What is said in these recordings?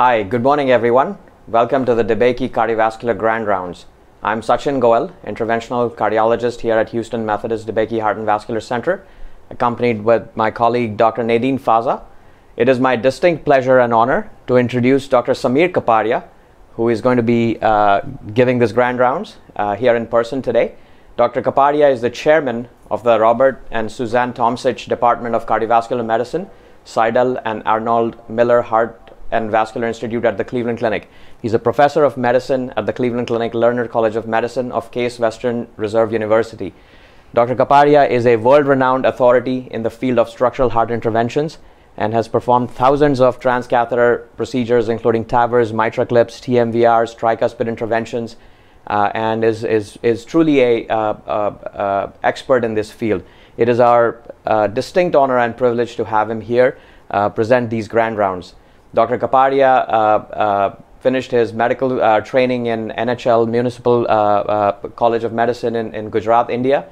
Hi, good morning everyone. Welcome to the DeBakey Cardiovascular Grand Rounds. I'm Sachin Goel, interventional cardiologist here at Houston Methodist DeBakey Heart and Vascular Center, accompanied with my colleague Dr. Nadeen Faza. It is my distinct pleasure and honor to introduce Dr. Samir Kapadia, who is going to be uh, giving this grand rounds uh, here in person today. Dr. Kapadia is the chairman of the Robert and Suzanne Tomsich Department of Cardiovascular Medicine, Sydell and Arnold Miller Heart and Vascular Institute at the Cleveland Clinic. He's a professor of medicine at the Cleveland Clinic Lerner College of Medicine of Case Western Reserve University. Dr. Kapadia is a world renowned authority in the field of structural heart interventions and has performed thousands of transcatheter procedures, including TAVRs, MitraClips, TMVRs, tricuspid interventions, uh, and is, is, is truly a uh, uh, uh expert in this field. It is our uh, distinct honor and privilege to have him here uh, present these grand rounds. Dr. Kapadia uh, uh, finished his medical uh, training in NHL Municipal College of Medicine in, in Gujarat, India.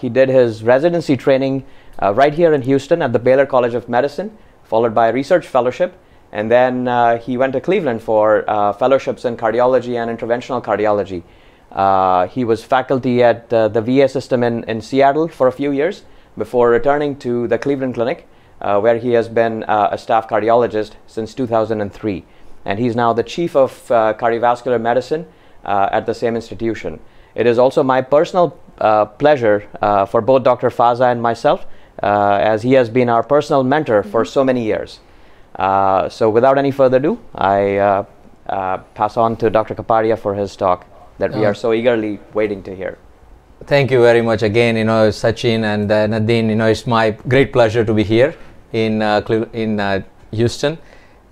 he did his residency training right here in Houston at the Baylor College of Medicine, followed by a research fellowship. And then uh, he went to Cleveland for uh, fellowships in cardiology and interventional cardiology. Uh, he was faculty at the VA system in, in Seattle for a few years before returning to the Cleveland Clinic uh, where he has been uh, a staff cardiologist since 2003. And he's now the chief of uh, cardiovascular medicine uh, at the same institution. It is also my personal uh, pleasure uh, for both Dr. Faza and myself, as he has been our personal mentor for so many years. so, without any further ado, I pass on to Dr. Kapadia for his talk that we are so eagerly waiting to hear. Thank you very much again, you know, Sachin and uh, Nadeen. You know, it's my great pleasure to be here in, uh, in uh, Houston.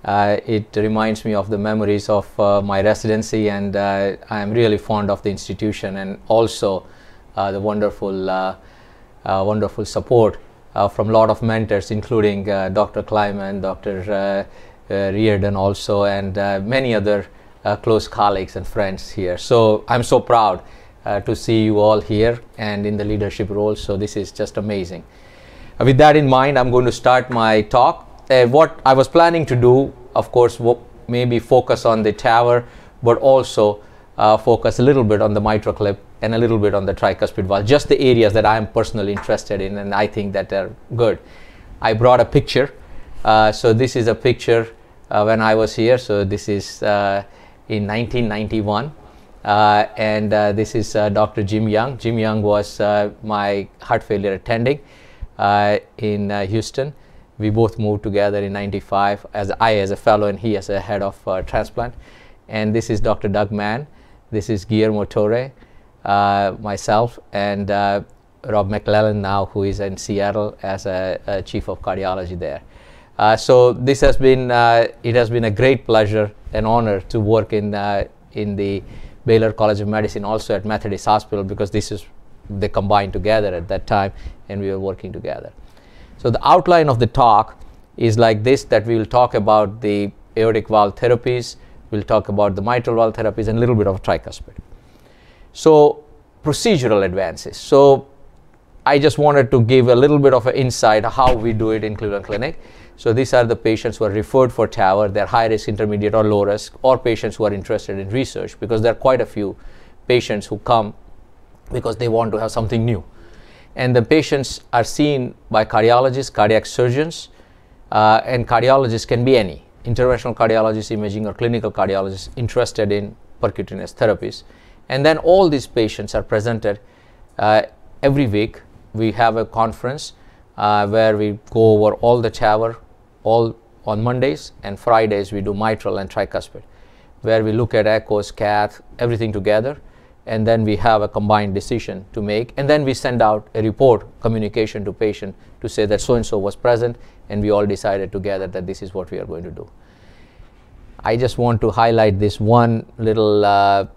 Uh, it reminds me of the memories of uh, my residency and uh, I am really fond of the institution and also uh, the wonderful, wonderful support from a lot of mentors including Dr. Kleiman, Dr. Reardon also and many other close colleagues and friends here. So I'm so proud uh, to see you all here and in the leadership role. So this is just amazing. Uh, with that in mind, I'm going to start my talk. Uh, what I was planning to do, of course, maybe focus on the TAVR, but also uh, focus a little bit on the MitraClip and a little bit on the tricuspid valve, just the areas that I am personally interested in and I think that are good. I brought a picture. Uh, so this is a picture uh, when I was here. So this is uh, in 1991. and this is Dr. Jim Young. Jim Young was my heart failure attending. Uh, in uh, Houston. We both moved together in 95 as I as a fellow and he as a head of uh, transplant. And this is Dr. Doug Mann. This is Guillermo Torre, myself, and Rob MacLellan now, who is in Seattle as a, a chief of cardiology there. Uh, so this has been uh, it has been a great pleasure and honor to work in uh, in the Baylor College of Medicine, also at Methodist Hospital, because this is they combined together at that time and we were working together. So the outline of the talk is like this that we will talk about the aortic valve therapies, we'll talk about the mitral valve therapies and a little bit of tricuspid. So procedural advances. So I just wanted to give a little bit of an insight how we do it in Cleveland Clinic. So these are the patients who are referred for TAVR, they're high risk, intermediate or low risk, or patients who are interested in research because there are quite a few patients who come because they want to have something new. And the patients are seen by cardiologists, cardiac surgeons, uh, and cardiologists can be any interventional cardiologist, imaging, or clinical cardiologist interested in percutaneous therapies. And then all these patients are presented uh, every week. We have a conference uh, where we go over all the TAVR, all on Mondays, and Fridays we do mitral and tricuspid, where we look at echoes, cath, everything together and then we have a combined decision to make and then we send out a report communication to patient to say that so and so was present and we all decided together that this is what we are going to do. I just want to highlight this one little uh,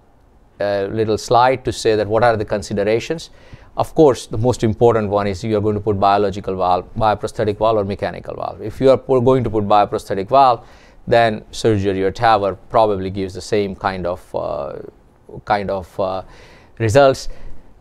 uh, little slide to say that what are the considerations. Of course the most important one is you are going to put biological valve bioprosthetic valve or mechanical valve. If you are going to put bioprosthetic valve then surgery or TAVR probably gives the same kind of uh, kind of uh, results.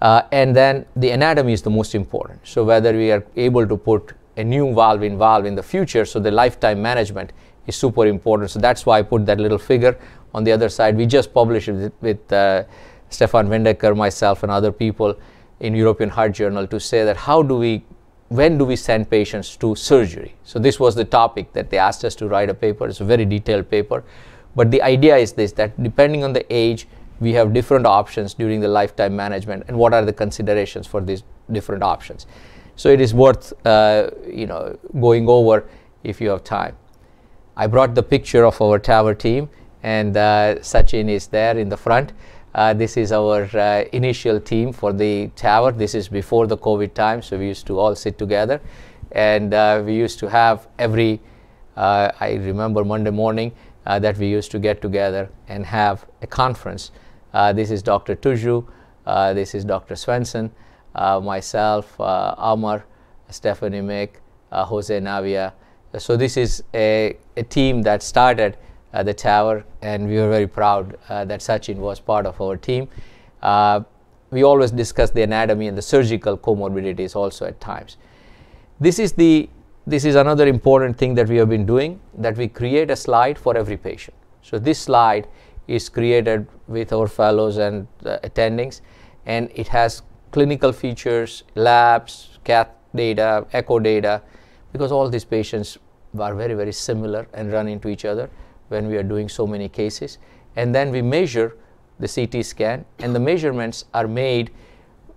Uh, and then the anatomy is the most important. So whether we are able to put a new valve in valve in the future, so the lifetime management is super important. So that's why I put that little figure on the other side. We just published it with, uh, Stephan Windecker, myself, and other people in European Heart Journal to say that how do we, when do we send patients to surgery? So this was the topic that they asked us to write a paper. It's a very detailed paper. But the idea is this, that depending on the age, we have different options during the lifetime management and what are the considerations for these different options. So it is worth uh, you know going over if you have time. I brought the picture of our TAVR team and uh, Sachin is there in the front. Uh, this is our uh, initial team for the TAVR. This is before the COVID time, so we used to all sit together, and uh, we used to have every. Uh, I remember Monday morning uh, that we used to get together and have a conference. This is Dr. Tuzcu, this is Dr. Svensson, myself, Amar, Stephanie Mick, Jose Navia. So this is a, a team that started uh, the TAVR and we were very proud uh, that Sachin was part of our team. Uh, we always discuss the anatomy and the surgical comorbidities also at times. This is the this is another important thing that we have been doing that we create a slide for every patient. So this slide is created with our fellows and uh, attendings, and it has clinical features, labs, cath data, echo data, because all these patients are very very similar and run into each other when we are doing so many cases. And then we measure the CT scan, and the measurements are made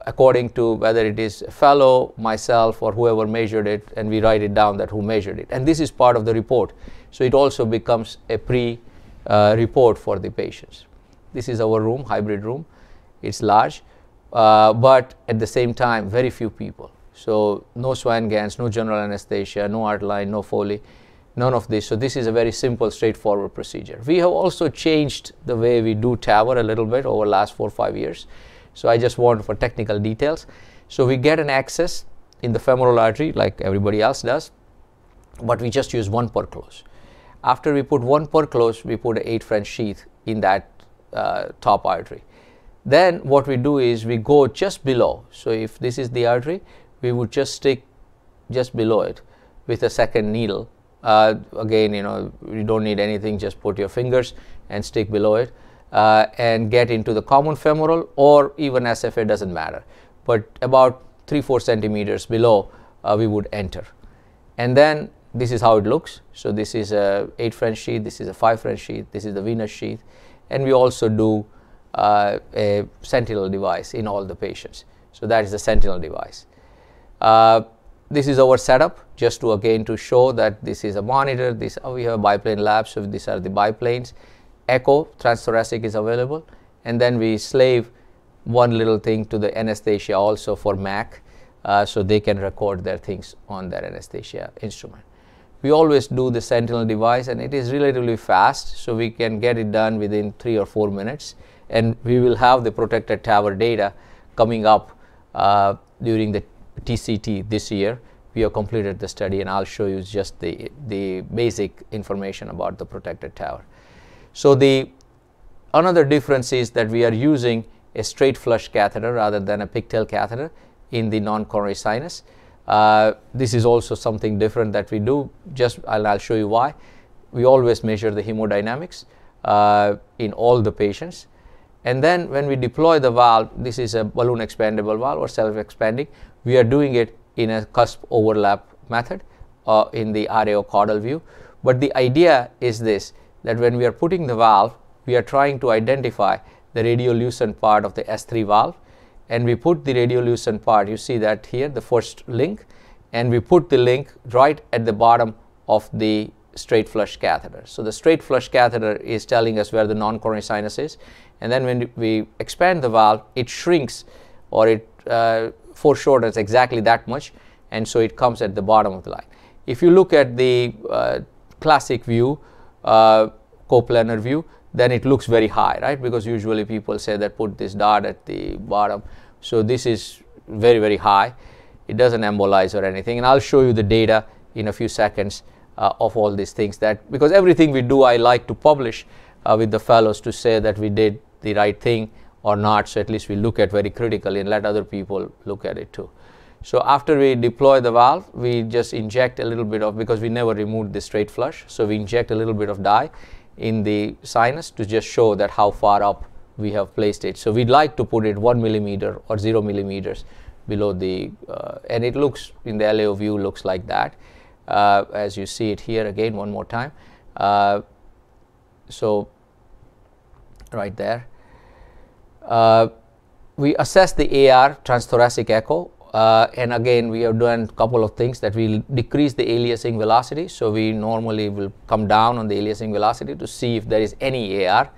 according to whether it is a fellow, myself, or whoever measured it, and we write it down that who measured it. And this is part of the report. So it also becomes a pre uh, report for the patients. This is our room, hybrid room. It's large, uh, but at the same time, very few people. So no Swan Ganz, no general anesthesia, no art-line, no Foley none of this. So this is a very simple, straightforward procedure. We have also changed the way we do TAVR a little bit over the last four five years. So I just want for technical details. So we get an access in the femoral artery like everybody else does, but we just use one perclose. After we put one perclose, we put an eight French sheath in that uh, top artery. Then what we do is we go just below. So if this is the artery, we would just stick just below it with a second needle uh, again, you know, you don't need anything, just put your fingers and stick below it uh, and get into the common femoral or even SFA doesn't matter. But about 3 4 centimeters below, uh, we would enter. And then this is how it looks. So, this is a 8 French sheath, this is a 5 French sheath, this is the venous sheath, and we also do uh, a sentinel device in all the patients. So, that is the sentinel device. Uh, this is our setup just to again to show that this is a monitor this uh, we have a biplane lab so these are the biplanes echo transthoracic is available and then we slave one little thing to the anesthesia also for mac uh, so they can record their things on their anesthesia instrument we always do the sentinel device and it is relatively fast so we can get it done within three or four minutes and we will have the protected TAVR data coming up uh, during the TCT this year. We have completed the study and I'll show you just the, the basic information about the protected TAVR So the another difference is that we are using a straight flush catheter rather than a pigtail catheter in the non-coronary sinus. Uh, this is also something different that we do just I'll, I'll show you why. We always measure the hemodynamics uh, in all the patients and then when we deploy the valve, this is a balloon expandable valve or self-expanding, we are doing it in a cusp overlap method uh, in the RAO caudal view. But the idea is this, that when we are putting the valve, we are trying to identify the radiolucent part of the S3 valve and we put the radiolucent part, you see that here, the first link, and we put the link right at the bottom of the straight flush catheter. So the straight flush catheter is telling us where the non-coronary sinus is and then when we expand the valve it shrinks or it uh, foreshortens exactly that much and so it comes at the bottom of the line. If you look at the uh, classic view, uh, coplanar view, then it looks very high, right? Because usually people say that put this dot at the bottom. So this is very, very high. It doesn't embolize or anything. And I'll show you the data in a few seconds uh, of all these things that because everything we do I like to publish uh, with the fellows to say that we did the right thing or not. So at least we look at very critically and let other people look at it too. So after we deploy the valve, we just inject a little bit of, because we never removed the straight flush, so we inject a little bit of dye in the sinus to just show that how far up we have placed it. So we'd like to put it one millimeter or zero millimeters below the, uh, and it looks in the LAO view looks like that, uh, as you see it here again one more time. Uh, so right there. Uh, we assess the AR transthoracic echo uh, and again we have done a couple of things that will decrease the aliasing velocity so we normally will come down on the aliasing velocity to see if there is any AR.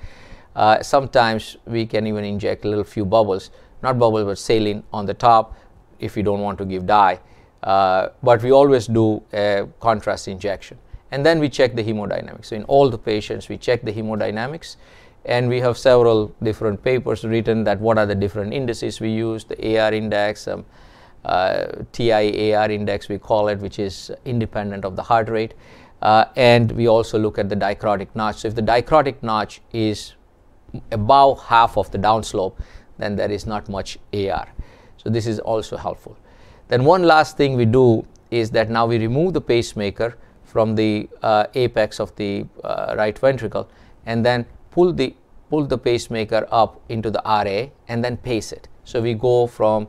Uh, sometimes we can even inject a little few bubbles not bubbles but saline on the top if you don't want to give dye uh, but we always do a contrast injection and then we check the hemodynamics. So in all the patients we check the hemodynamics and we have several different papers written that what are the different indices we use, the AR index, um, uh, TIAR index we call it, which is independent of the heart rate. Uh, and we also look at the dicrotic notch. So if the dicrotic notch is above half of the downslope, then there is not much AR. So this is also helpful. Then one last thing we do is that now we remove the pacemaker from the uh, apex of the uh, right ventricle and then pull the pull the pacemaker up into the RA and then pace it. So we go from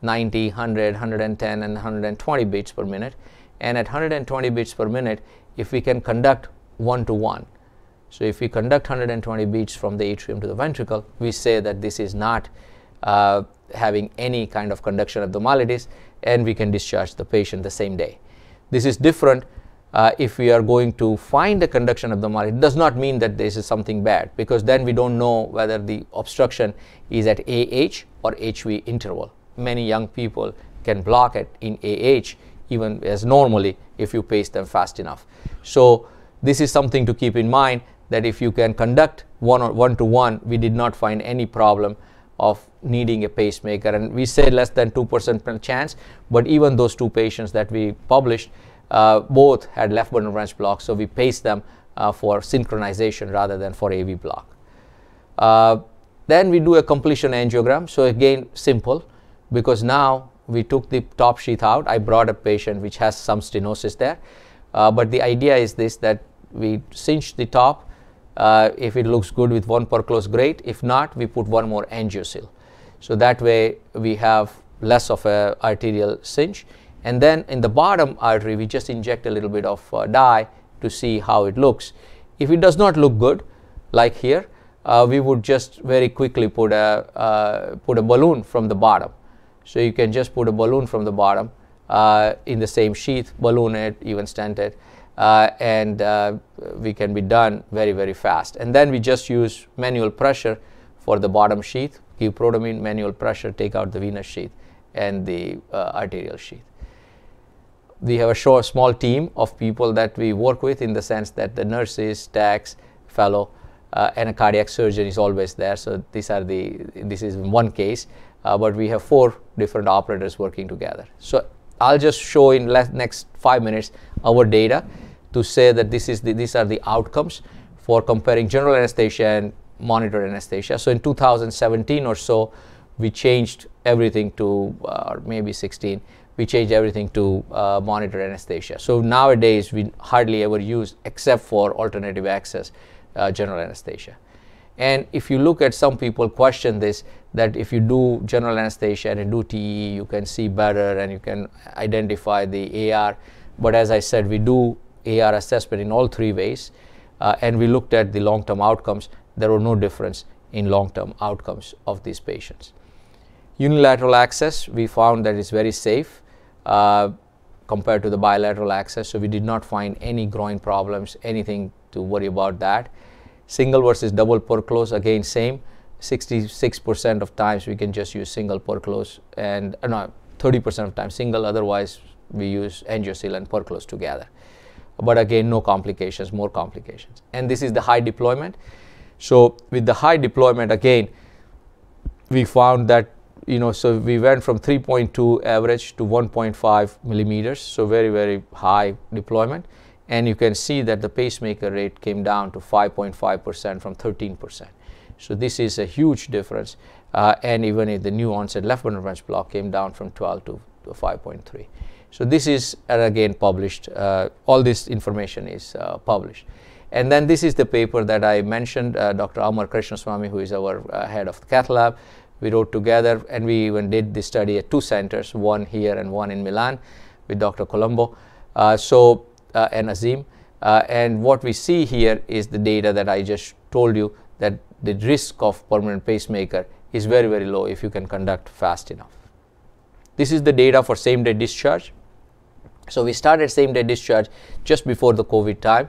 90, 100, 110 and 120 beats per minute and at 120 beats per minute if we can conduct one to one. So if we conduct 120 beats from the atrium to the ventricle, we say that this is not uh, having any kind of conduction abnormalities and we can discharge the patient the same day. This is different uh, if we are going to find a conduction abnormality. It does not mean that this is something bad because then we don't know whether the obstruction is at AH or HV interval. Many young people can block it in AH even as normally if you pace them fast enough. So this is something to keep in mind that if you can conduct one one to one, we did not find any problem of needing a pacemaker. And we say less than 2% chance but even those two patients that we published uh, both had left bundle branch block so we paced them uh, for synchronization rather than for AV block. Uh, then we do a completion angiogram. So again simple because now we took the top sheath out. I brought a patient which has some stenosis there. Uh, but the idea is this that we cinch the top uh, if it looks good with one Perclose great. If not we put one more angioseal so that way we have less of a arterial cinch. And then in the bottom artery we just inject a little bit of uh, dye to see how it looks. If it does not look good like here uh, we would just very quickly put a uh, put a balloon from the bottom. So you can just put a balloon from the bottom uh, in the same sheath balloon it even stent it uh, and uh, we can be done very very fast. And then we just use manual pressure for the bottom sheath give protamine manual pressure take out the venous sheath and the uh, arterial sheath. We have a short, small team of people that we work with in the sense that the nurses techs fellow uh, and a cardiac surgeon is always there. So these are the this is one case uh, but we have four different operators working together. So I'll just show in next five minutes our data to say that this is the, these are the outcomes for comparing general anesthesia and monitor anesthesia. So in 2017 or so, we changed everything to, uh, or maybe 16, we changed everything to uh, monitor anesthesia. So nowadays we hardly ever use, except for alternative access, uh, general anesthesia. And if you look at some people question this, that if you do general anesthesia and do TE, you can see better and you can identify the AR. But as I said, we do AR assessment in all three ways, uh, and we looked at the long-term outcomes. There were no difference in long-term outcomes of these patients. Unilateral access, we found that it's very safe uh, compared to the bilateral access, so we did not find any groin problems, anything to worry about that. Single versus double Perclose, again same. 66% of times we can just use single Perclose and uh, no, 30% of time single, otherwise we use angioseal and Perclose together but again no complications more complications. And this is the high deployment. So with the high deployment again we found that you know so we went from 3.2 average to 1.5 millimeters so very very high deployment. And you can see that the pacemaker rate came down to 5.5 percent from 13 percent. So this is a huge difference. Uh, and even if the new onset left branch block came down from 12 to 5.3. So this is uh, again published. Uh, all this information is uh, published. And then this is the paper that I mentioned, uh, Dr. Amar Krishnaswamy, who is our uh, head of the cath lab. We wrote together and we even did this study at two centers, one here and one in Milan with Dr. Colombo uh, so, and Azeem. and what we see here is the data that I just told you that the risk of permanent pacemaker is very, very low if you can conduct fast enough. This is the data for same day discharge. So we started same day discharge just before the COVID time.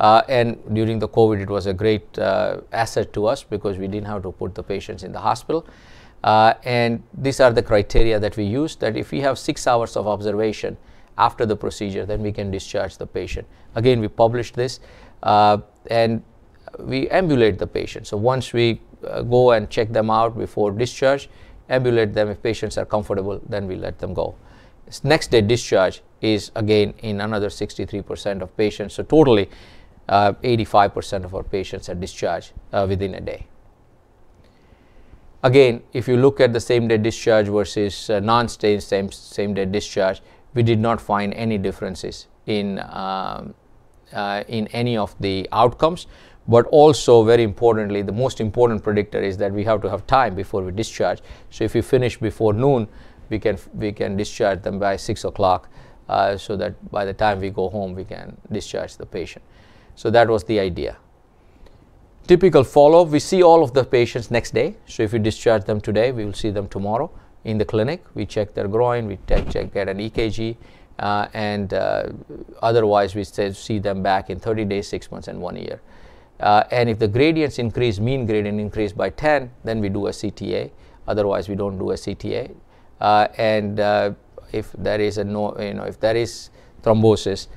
Uh, and during the COVID, it was a great uh, asset to us because we didn't have to put the patients in the hospital. Uh, and these are the criteria that we use that if we have six hours of observation after the procedure, then we can discharge the patient. Again, we published this uh, and we ambulate the patient. So once we uh, go and check them out before discharge, ambulate them if patients are comfortable, then we let them go. Next day discharge is again in another 63% of patients. So totally 85% uh, of our patients are discharged uh, within a day. Again, if you look at the same day discharge versus uh, non-stay same, same day discharge, we did not find any differences in, um, uh, in any of the outcomes. But also, very importantly, the most important predictor is that we have to have time before we discharge. So, if we finish before noon, we can, we can discharge them by 6 o'clock uh, so that by the time we go home, we can discharge the patient. So, that was the idea. Typical follow up, we see all of the patients next day. So, if we discharge them today, we will see them tomorrow in the clinic. We check their groin, we check, check get an EKG, uh, and uh, otherwise we say see them back in 30 days, 6 months, and 1 year. Uh, and if the gradients increase, mean gradient increase by 10, then we do a CTA. Otherwise, we don't do a CTA. Uh, and uh, if there is a no, you know, if there is thrombosis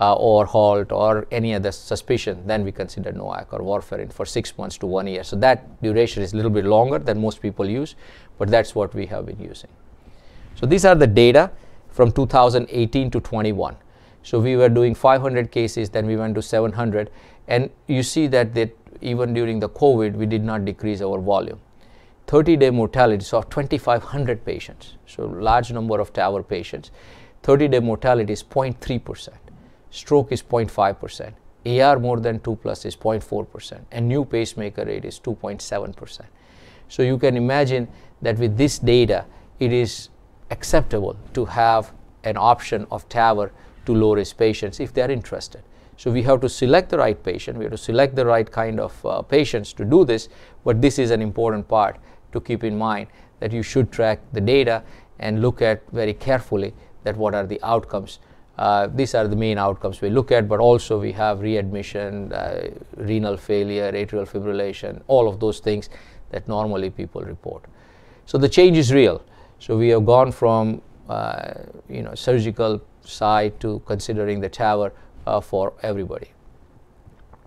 uh, or halt or any other suspicion, then we consider NOAC or warfarin for six months to one year. So that duration is a little bit longer than most people use, but that's what we have been using. So these are the data from 2018 to 21. So we were doing 500 cases, then we went to 700, and you see that, that even during the COVID, we did not decrease our volume. 30 day mortality, so 2,500 patients, so large number of TAVR patients. 30 day mortality is 0.3%, stroke is 0.5%, AR more than 2 plus is 0.4%, and new pacemaker rate is 2.7%. So you can imagine that with this data, it is acceptable to have an option of TAVR to low risk patients if they are interested. So we have to select the right patient, we have to select the right kind of uh, patients to do this, but this is an important part to keep in mind that you should track the data and look at very carefully that what are the outcomes. Uh, these are the main outcomes we look at, but also we have readmission, uh, renal failure, atrial fibrillation, all of those things that normally people report. So the change is real. So we have gone from uh, you know surgical side to considering the TAVR uh, for everybody.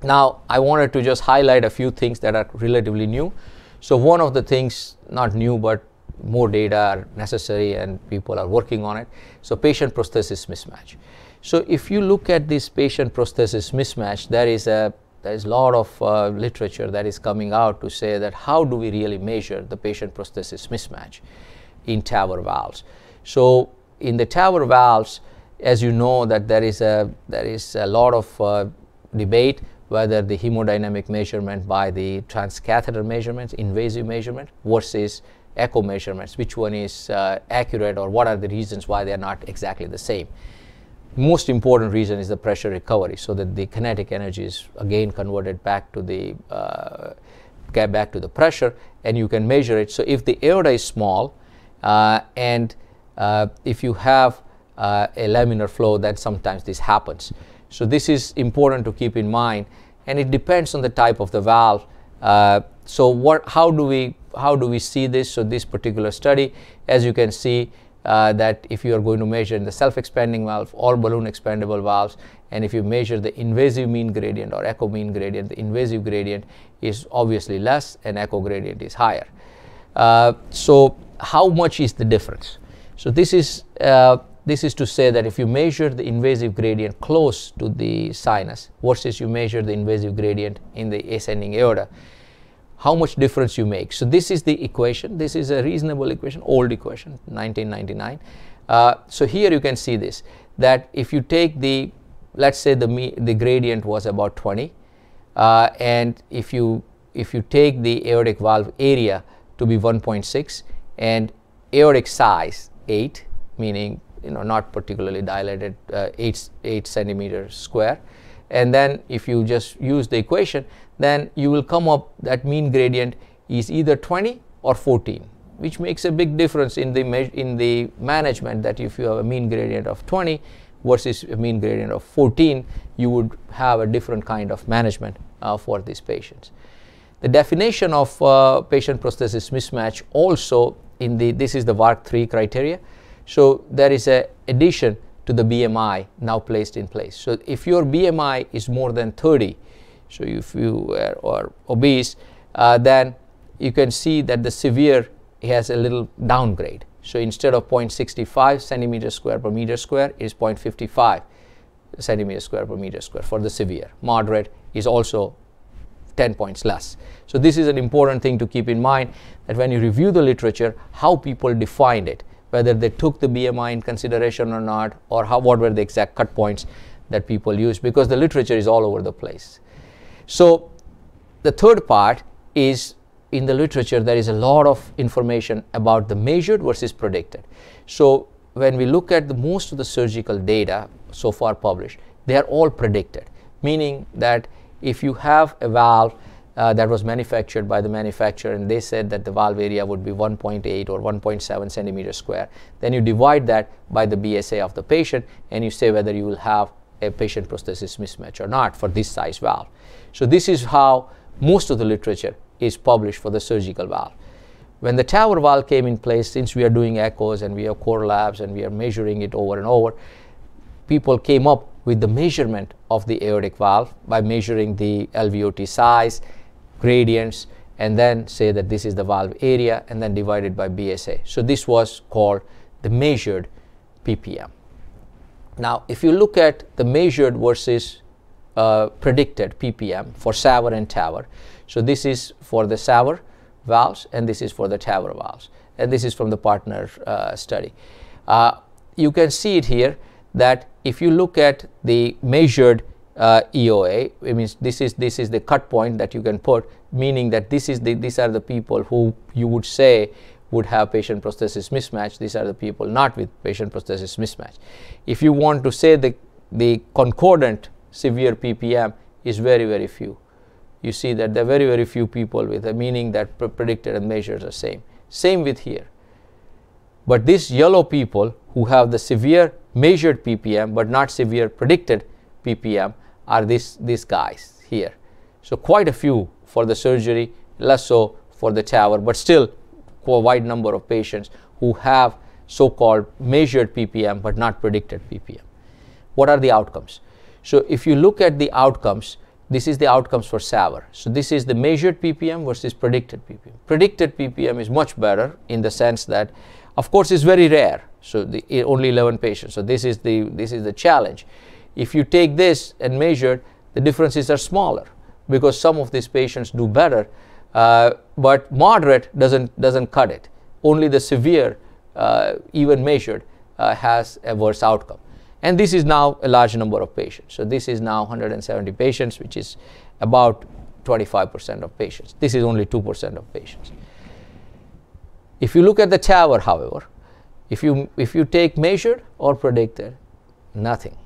Now, I wanted to just highlight a few things that are relatively new. So, one of the things, not new, but more data are necessary and people are working on it. So, patient prosthesis mismatch. So, if you look at this patient prosthesis mismatch, there is a there is a lot of uh, literature that is coming out to say that how do we really measure the patient prosthesis mismatch in TAVR valves. So, in the TAVR valves, as you know that there is a there is a lot of uh, debate whether the hemodynamic measurement by the transcatheter measurements, invasive measurement versus echo measurements, which one is uh, accurate or what are the reasons why they are not exactly the same. Most important reason is the pressure recovery, so that the kinetic energy is again converted back to the uh, back to the pressure, and you can measure it. So if the aorta is small, uh, and uh, if you have uh, a laminar flow, then sometimes this happens. So this is important to keep in mind, and it depends on the type of the valve. Uh, so what, how do we how do we see this? So this particular study, as you can see, uh, that if you are going to measure in the self-expanding valve or balloon expandable valves, and if you measure the invasive mean gradient or echo mean gradient, the invasive gradient is obviously less, and echo gradient is higher. Uh, so how much is the difference? So this is uh, this is to say that if you measure the invasive gradient close to the sinus versus you measure the invasive gradient in the ascending aorta, how much difference you make. So this is the equation. This is a reasonable equation, old equation, 1999. Uh, so here you can see this that if you take the let's say the the gradient was about 20 uh, and if you if you take the aortic valve area to be 1.6 and aortic size 8 meaning you know not particularly dilated uh, 8 8 centimeters square. And then if you just use the equation then you will come up that mean gradient is either 20 or 14 which makes a big difference in the in the management that if you have a mean gradient of 20 versus a mean gradient of 14 you would have a different kind of management uh, for these patients. The definition of uh, patient prosthesis mismatch also in the this is the VARC 3 criteria so there is a addition to the BMI now placed in place. So if your BMI is more than 30, so if you are, obese, uh, then you can see that the severe has a little downgrade. So instead of 0.65 centimeter square per meter square, is 0.55 centimeter square per meter square for the severe. Moderate is also 10 points less. So this is an important thing to keep in mind that when you review the literature, how people defined it whether they took the BMI in consideration or not, or how, what were the exact cut points that people use, because the literature is all over the place. So the third part is in the literature there is a lot of information about the measured versus predicted. So when we look at the most of the surgical data so far published, they are all predicted, meaning that if you have a valve uh, that was manufactured by the manufacturer and they said that the valve area would be 1.8 or 1.7 centimeters square. Then you divide that by the BSA of the patient and you say whether you will have a patient prosthesis mismatch or not for this size valve. So this is how most of the literature is published for the surgical valve. When the TAVR valve came in place, since we are doing echoes and we have core labs and we are measuring it over and over, people came up with the measurement of the aortic valve by measuring the LVOT size gradients and then say that this is the valve area and then divided by BSA. So this was called the measured PPM. Now if you look at the measured versus uh, predicted PPM for SAVR and TAVR, so this is for the SAVR valves and this is for the TAVR valves and this is from the partner uh, study. Uh, you can see it here that if you look at the measured uh, EOA. It means this is this is the cut point that you can put, meaning that this is the these are the people who you would say would have patient prosthesis mismatch. These are the people not with patient prosthesis mismatch. If you want to say the the concordant severe PPM is very very few. You see that there are very very few people with a meaning that predicted and measures are same. Same with here. But these yellow people who have the severe measured PPM but not severe predicted PPM are these, these guys here. So quite a few for the surgery, less so for the TAVR, but still a wide number of patients who have so-called measured PPM but not predicted PPM. What are the outcomes? So if you look at the outcomes, this is the outcomes for SAVR. So this is the measured PPM versus predicted PPM. Predicted PPM is much better in the sense that, of course, it's very rare. So the, eh, only 11 patients. So this is the this is the challenge. If you take this and measure, the differences are smaller because some of these patients do better, uh, but moderate doesn't, doesn't cut it. Only the severe, uh, even measured, uh, has a worse outcome. And this is now a large number of patients. So this is now 170 patients, which is about 25% of patients. This is only 2% of patients. If you look at the TAVR, however, if you, if you take measured or predicted, nothing.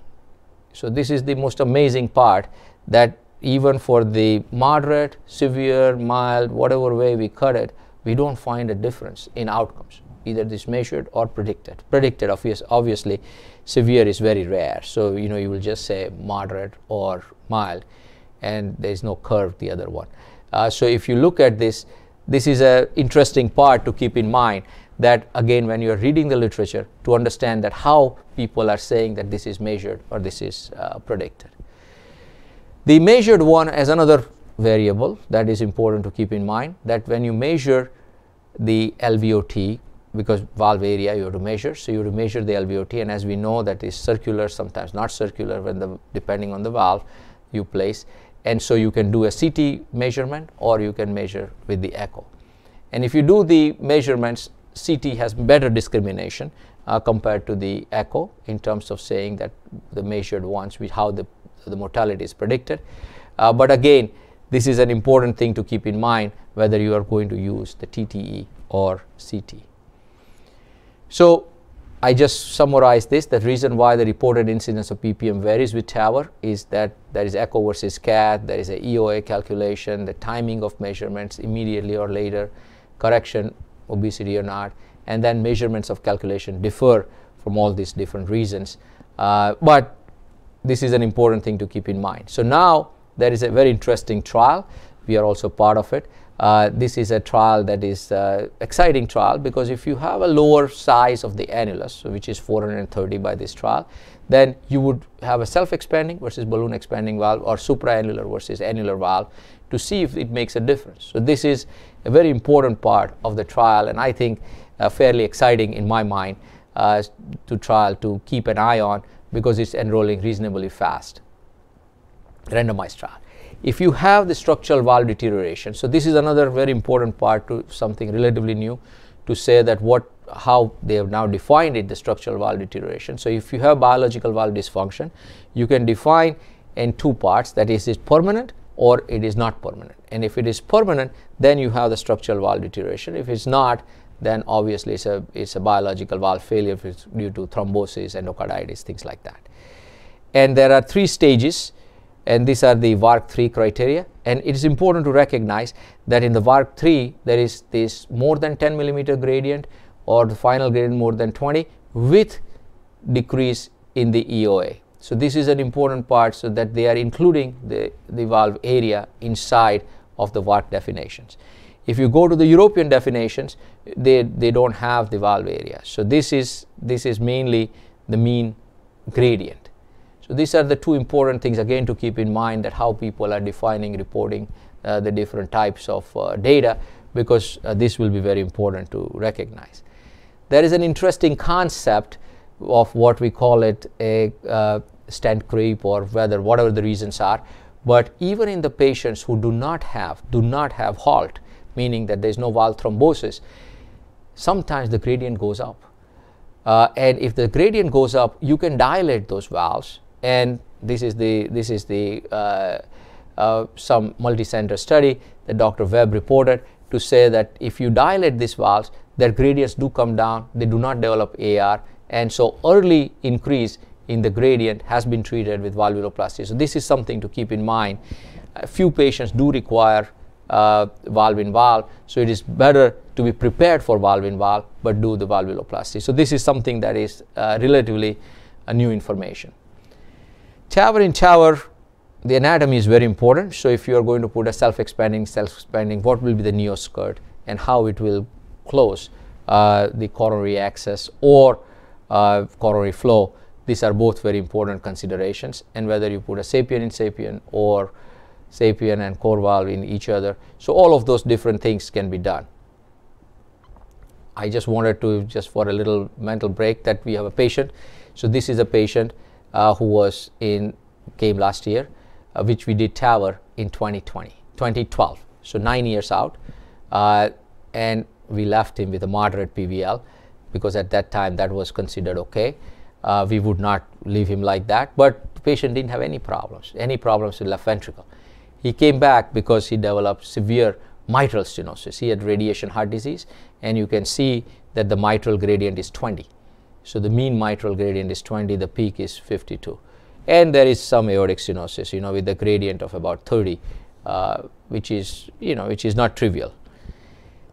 So this is the most amazing part that even for the moderate, severe, mild, whatever way we cut it, we don't find a difference in outcomes, either this measured or predicted. Predicted, obvious, obviously, severe is very rare. So, you know, you will just say moderate or mild, and there is no curve the other one. Uh, so if you look at this, this is an interesting part to keep in mind that again when you're reading the literature to understand that how people are saying that this is measured or this is uh, predicted. The measured one as another variable that is important to keep in mind that when you measure the LVOT because valve area you have to measure so you have to measure the LVOT and as we know that is circular sometimes not circular when the depending on the valve you place and so you can do a CT measurement or you can measure with the echo and if you do the measurements CT has better discrimination uh, compared to the echo in terms of saying that the measured ones, how the, the mortality is predicted. Uh, but again, this is an important thing to keep in mind whether you are going to use the TTE or CT. So I just summarize this. The reason why the reported incidence of PPM varies with TAVR is that there is echo versus cath, there is a EOA calculation, the timing of measurements immediately or later, correction, obesity or not, and then measurements of calculation differ from all these different reasons. Uh, but this is an important thing to keep in mind. So now there is a very interesting trial. We are also part of it. Uh, this is a trial that is uh, exciting trial because if you have a lower size of the annulus, which is 430 by this trial, then you would have a self-expanding versus balloon expanding valve or supraannular versus annular valve to see if it makes a difference. So this is a very important part of the trial and I think uh, fairly exciting in my mind uh, to trial to keep an eye on because it's enrolling reasonably fast. Randomized trial if you have the structural valve deterioration, so this is another very important part to something relatively new to say that what how they have now defined it the structural valve deterioration. So if you have biological valve dysfunction, you can define in two parts that is it permanent or it is not permanent. And if it is permanent, then you have the structural valve deterioration. If it's not, then obviously it's a it's a biological valve failure if it's due to thrombosis, endocarditis, things like that. And there are three stages and these are the VARC 3 criteria and it is important to recognize that in the VARC 3 there is this more than 10 millimeter gradient or the final gradient more than 20 with decrease in the EOA. So this is an important part so that they are including the, the valve area inside of the VARC definitions. If you go to the European definitions, they, they don't have the valve area. So this is, this is mainly the mean gradient. So these are the two important things again to keep in mind that how people are defining reporting uh, the different types of uh, data because uh, this will be very important to recognize. There is an interesting concept of what we call it a uh, stent creep or whether whatever the reasons are but even in the patients who do not have do not have halt meaning that there is no valve thrombosis sometimes the gradient goes up uh, and if the gradient goes up you can dilate those valves and this is the this is the uh, uh, some multi-center study that Dr. Webb reported to say that if you dilate these valves, their gradients do come down, they do not develop AR, and so early increase in the gradient has been treated with valvuloplasty. So this is something to keep in mind. A few patients do require uh, valve in valve, so it is better to be prepared for valve in valve, but do the valvuloplasty. So this is something that is uh, relatively a new information. TAVR in TAVR, the anatomy is very important. So if you are going to put a self-expanding, self-expanding, what will be the neoskirt and how it will close uh, the coronary access or uh, coronary flow. These are both very important considerations. And whether you put a sapien in sapien or sapien and CoreValve in each other. So all of those different things can be done. I just wanted to just for a little mental break that we have a patient. So this is a patient uh, who was in came last year, uh, which we did TAVR in 2020, 2012. So nine years out, uh, and we left him with a moderate PVL because at that time that was considered okay. Uh, we would not leave him like that, but the patient didn't have any problems, any problems with left ventricle. He came back because he developed severe mitral stenosis. He had radiation heart disease, and you can see that the mitral gradient is 20. So the mean mitral gradient is 20, the peak is 52. And there is some aortic stenosis, you know, with the gradient of about 30, uh, which is, you know, which is not trivial.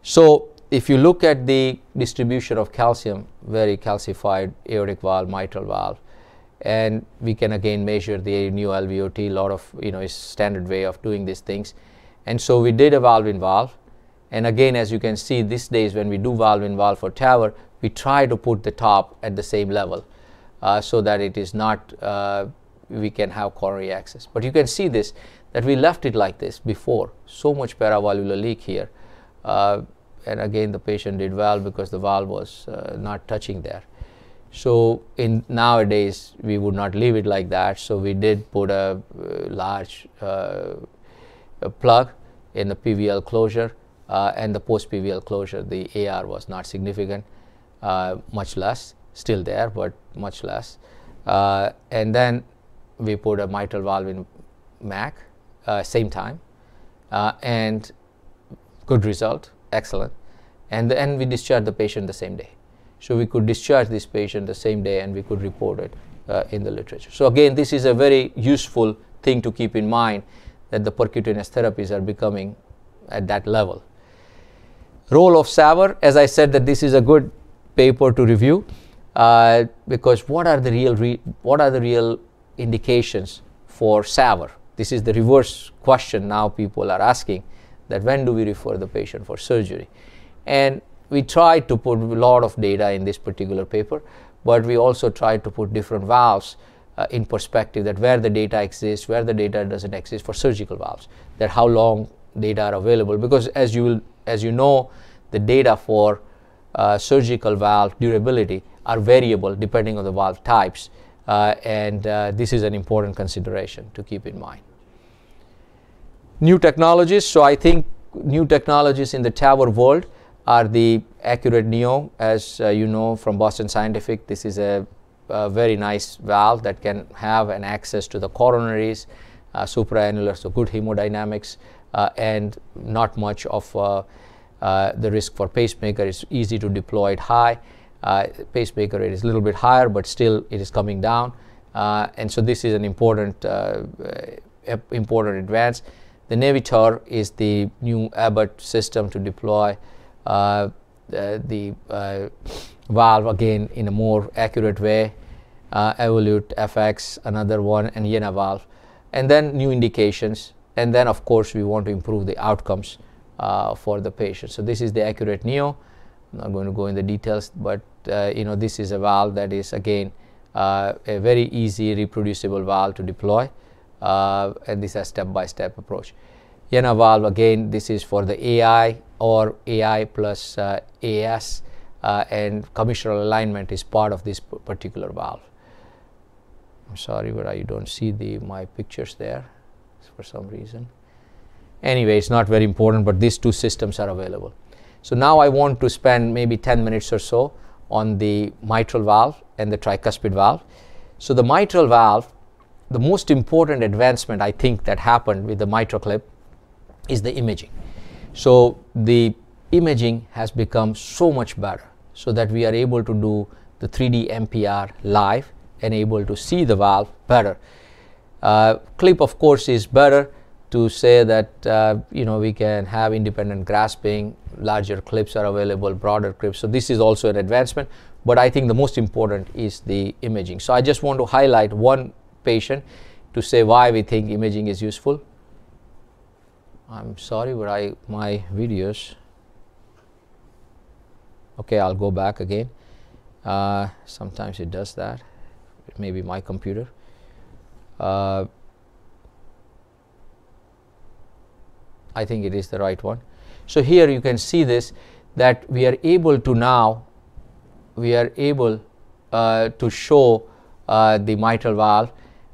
So if you look at the distribution of calcium, very calcified aortic valve, mitral valve, and we can again measure the new LVOT, a lot of, you know, is standard way of doing these things. And so we did a valve in valve. And again, as you can see, these days when we do valve in valve for TAVR, we try to put the top at the same level uh, so that it is not, uh, we can have coronary access. But you can see this, that we left it like this before. So much paravalvular leak here. Uh, and again, the patient did well because the valve was uh, not touching there. So in nowadays, we would not leave it like that. So we did put a, uh, large uh, a plug in the PVL closure and the post PVL closure. The AR was not significant uh, much less still there, but much less. Uh, and then we put a mitral valve in MAC, uh, same time, uh, and good result, excellent. And then we discharged the patient the same day. So we could discharge this patient the same day and we could report it uh, in the literature. So again, this is a very useful thing to keep in mind that the percutaneous therapies are becoming at that level. Role of SAVR, as I said that this is a good paper to review uh, because what are the real re- what are the real indications for SAVR? This is the reverse question now people are asking that when do we refer the patient for surgery? And we tried to put a lot of data in this particular paper, but we also tried to put different valves uh, in perspective that where the data exists, where the data doesn't exist for surgical valves, that how long data are available. Because as you will, as you know, the data for uh, surgical valve durability are variable depending on the valve types, uh, and uh, this is an important consideration to keep in mind. New technologies. So I think new technologies in the TAVR world are the ACURATE neo, as uh, you know from Boston Scientific. This is a, a, very nice valve that can have an access to the coronaries, uh, supraannular, so good hemodynamics, uh, and not much of uh, uh, the risk for pacemaker. It's easy to deploy it high. Uh, pacemaker is a little bit higher, but still it is coming down. and so this is an important, important advance. The Navitor is the new Abbott system to deploy uh, the, uh, valve again in a more accurate way. Uh, Evolute FX, another one, and JenaValve. And then new indications. And then, of course, we want to improve the outcomes uh, for the patient. So this is the ACURATE neo. I'm not going to go in the details, but you know this is a valve that is again a very easy reproducible valve to deploy, and this is a step-by-step approach. JenaValve again, this is for the AI or AI plus uh, AS uh, and commissural alignment is part of this particular valve. I'm sorry, but I don't see the my pictures there for some reason. Anyway, it's not very important, but these two systems are available. So now I want to spend maybe 10 minutes or so on the mitral valve and the tricuspid valve. So the mitral valve, the most important advancement I think that happened with the MitraClip is the imaging. So the imaging has become so much better so that we are able to do the 3D MPR live and able to see the valve better. Uh, clip of course is better to say that uh, you know we can have independent grasping, larger clips are available, broader clips. So this is also an advancement, but I think the most important is the imaging. So I just want to highlight one patient to say why we think imaging is useful. I'm sorry but I my videos okay I'll go back again. Uh, sometimes it does that it may be my computer. Uh, I think it is the right one. So here you can see this that we are able to now we are able uh, to show uh, the mitral valve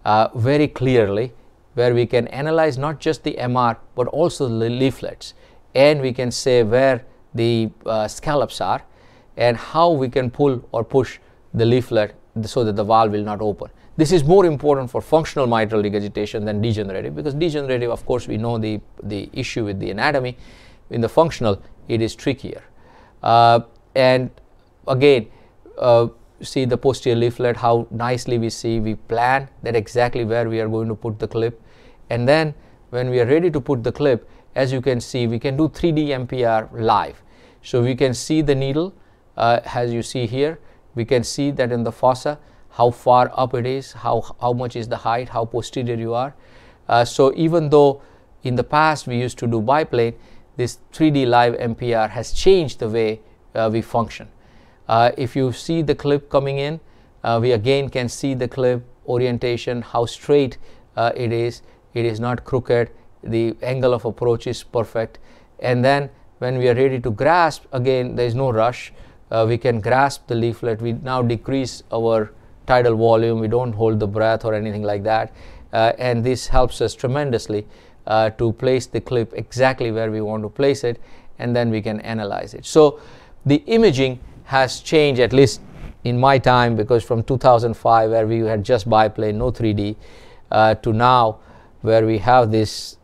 uh, very clearly where we can analyze not just the MR but also the leaflets and we can say where the uh, scallops are and how we can pull or push the leaflet so that the valve will not open. This is more important for functional mitral regurgitation than degenerative because degenerative of course we know the, the issue with the anatomy. In the functional it is trickier. Uh, and again uh, see the posterior leaflet how nicely we see we plan that exactly where we are going to put the clip. And then when we are ready to put the clip as you can see we can do 3D MPR live. So we can see the needle uh, as you see here. We can see that in the fossa how far up it is how, how much is the height how posterior you are. Uh, so even though in the past we used to do biplane this 3D live MPR has changed the way uh, we function uh, if you see the clip coming in uh, we again can see the clip orientation how straight uh, it is it is not crooked, the angle of approach is perfect. And then when we are ready to grasp, again, there is no rush. Uh, we can grasp the leaflet. We now decrease our tidal volume. We don't hold the breath or anything like that. Uh, and this helps us tremendously uh, to place the clip exactly where we want to place it, and then we can analyze it. So the imaging has changed, at least in my time, because from 2005, where we had just biplane, no 3D, uh, to now, where we have this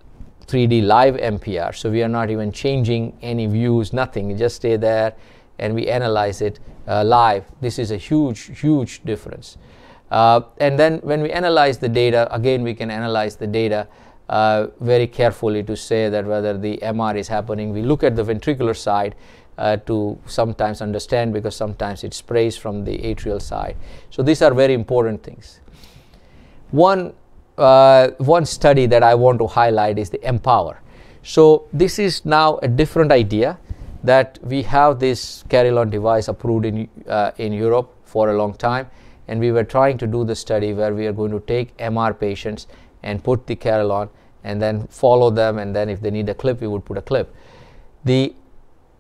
3D live MPR. So we are not even changing any views, nothing. You just stay there and we analyze it uh, live. This is a huge, huge difference. Uh, and then when we analyze the data, again, we can analyze the data uh, very carefully to say that whether the MR is happening. We look at the ventricular side uh, to sometimes understand because sometimes it sprays from the atrial side. So these are very important things. One, uh, one study that I want to highlight is the EMPOWER. So this is now a different idea that we have this Carillon device approved in, uh, in Europe for a long time and we were trying to do the study where we are going to take MR patients and put the Carillon and then follow them and then if they need a clip we would put a clip. The,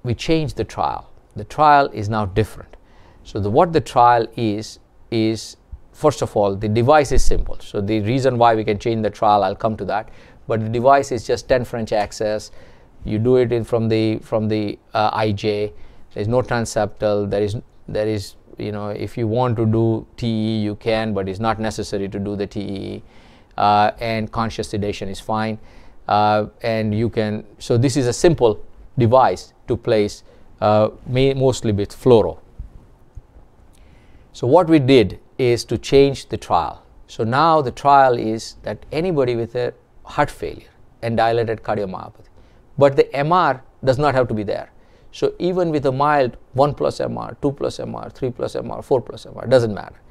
we changed the trial. The trial is now different. So the, what the trial is is first of all the device is simple. So the reason why we can change the trial I'll come to that but the device is just 10 French access. You do it in from the from the uh, IJ. There is no transeptal. There is there is you know if you want to do TE you can but it's not necessary to do the TE uh, and conscious sedation is fine uh, and you can so this is a simple device to place uh, mostly with fluoro so what we did is to change the trial so now the trial is that anybody with a heart failure and dilated cardiomyopathy but the MR does not have to be there so even with a mild 1 plus MR, 2 plus MR, 3 plus MR, 4 plus MR, doesn't matter.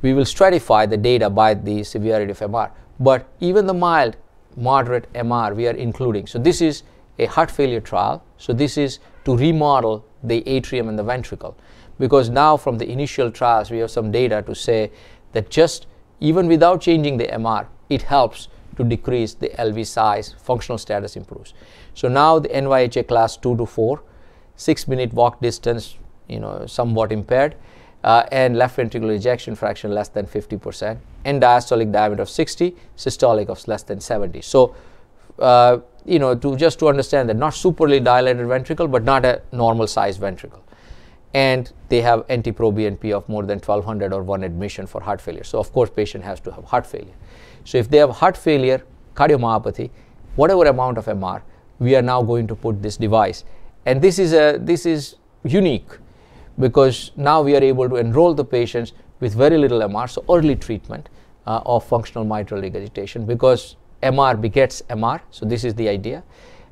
We will stratify the data by the severity of MR. But even the mild, moderate MR we are including. So this is a heart failure trial. So this is to remodel the atrium and the ventricle. Because now from the initial trials we have some data to say that just even without changing the MR, it helps to decrease the LV size, functional status improves. So now the NYHA class 2 to 4 six minute walk distance, you know, somewhat impaired, uh, and left ventricular ejection fraction less than 50 percent, and diastolic diameter of 60, systolic of less than 70. So, uh, you know, to just to understand that not superly dilated ventricle, but not a normal size ventricle. And they have NT-proBNP of more than 1200 or one admission for heart failure. So, of course, patient has to have heart failure. So, if they have heart failure, cardiomyopathy, whatever amount of MR, we are now going to put this device and this is a this is unique because now we are able to enroll the patients with very little MR, so early treatment uh, of functional mitral regurgitation because MR begets MR, so this is the idea.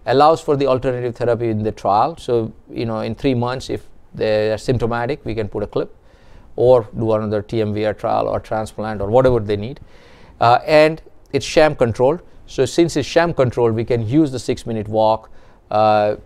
Allows for the alternative therapy in the trial, so you know in three months if they are symptomatic, we can put a clip or do another TMVR trial or transplant or whatever they need. Uh, and it's sham controlled, so since it's sham controlled, we can use the six minute walk uh,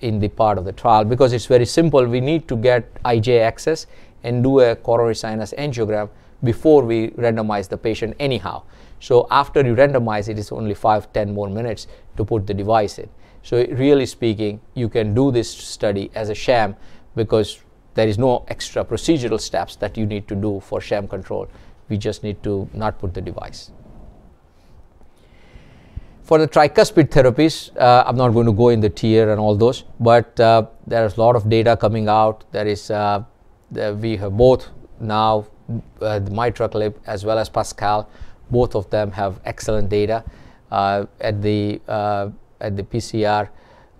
in the part of the trial because it's very simple. We need to get IJ access and do a coronary sinus angiogram before we randomize the patient anyhow. So after you randomize it is only 5 10 more minutes to put the device in. So really speaking you can do this study as a sham because there is no extra procedural steps that you need to do for sham control. We just need to not put the device. For the tricuspid therapies, uh, I'm not going to go in the TEER and all those, but uh, there is a lot of data coming out. There is, uh, the, we have both now, uh, the MitraClip as well as Pascal, both of them have excellent data uh, at the uh, at the PCR,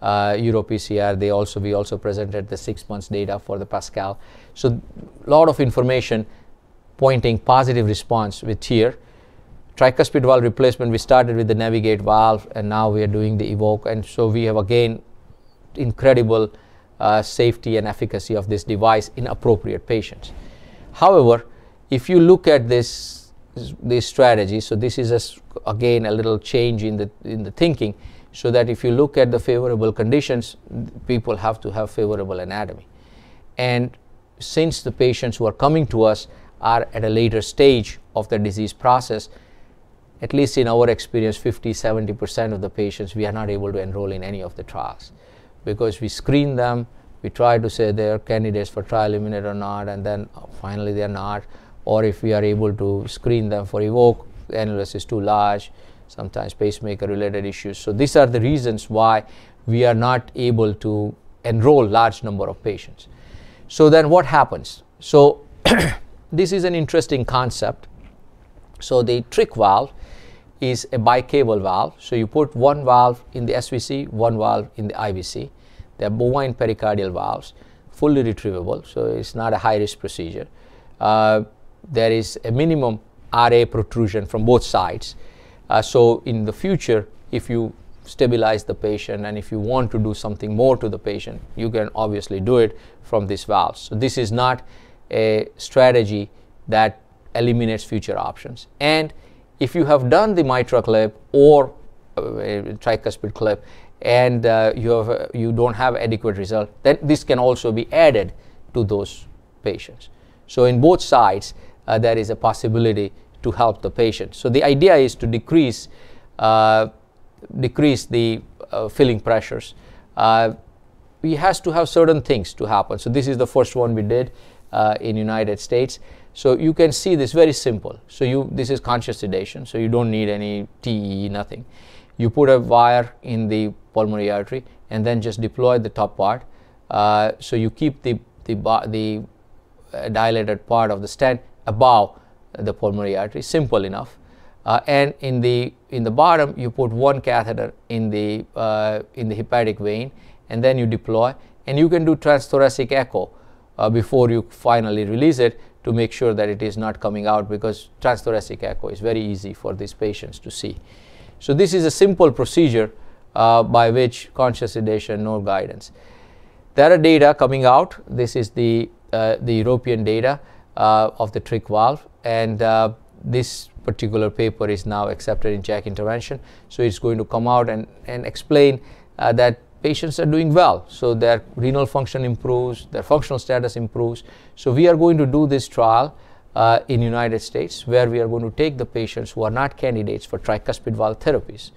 Euro PCR. They also we also presented the six months data for the Pascal. So, a lot of information pointing positive response with TEER tricuspid valve replacement, we started with the NaviGate valve and now we are doing the Evoque. And so we have again incredible uh, safety and efficacy of this device in appropriate patients. However, if you look at this, this strategy, so this is a, again a little change in the, in the thinking, so that if you look at the favorable conditions, people have to have favorable anatomy. And since the patients who are coming to us are at a later stage of the disease process, at least in our experience 50 70% of the patients we are not able to enroll in any of the trials. Because we screen them we try to say they are candidates for trial imminent or not and then uh, finally they are not or if we are able to screen them for Evoque, the annulus is too large sometimes pacemaker related issues so these are the reasons why we are not able to enroll large number of patients so then what happens so this is an interesting concept. So the TricValve is a bicaval valve. So you put one valve in the SVC, one valve in the IVC. They're bovine pericardial valves, fully retrievable, so it's not a high risk procedure. Uh, there is a minimum RA protrusion from both sides. Uh, so in the future, if you stabilize the patient and if you want to do something more to the patient, you can obviously do it from these valves. So this is not a strategy that eliminates future options. And if you have done the mitral clip or uh, tricuspid clip and uh, you, have, uh, you don't have adequate result, then this can also be added to those patients. So in both sides, uh, there is a possibility to help the patient. So the idea is to decrease, uh, decrease the uh, filling pressures. we has to have certain things to happen. So this is the first one we did in United States. So you can see this very simple. So you this is conscious sedation. So you don't need any TE, nothing. You put a wire in the pulmonary artery and then just deploy the top part. Uh, so you keep the the, the uh, dilated part of the stent above the pulmonary artery. Simple enough. Uh, and in the in the bottom you put one catheter in the uh, in the hepatic vein and then you deploy and you can do transthoracic echo uh, before you finally release it to make sure that it is not coming out because transthoracic echo is very easy for these patients to see. So this is a simple procedure uh, by which conscious sedation, no guidance. There are data coming out. This is the, uh, the European data of the TricValve and uh, this particular paper is now accepted in JACC intervention. So it's going to come out and, and explain uh, that patients are doing well. So their renal function improves, their functional status improves. So we are going to do this trial uh, in United States where we are going to take the patients who are not candidates for tricuspid valve therapies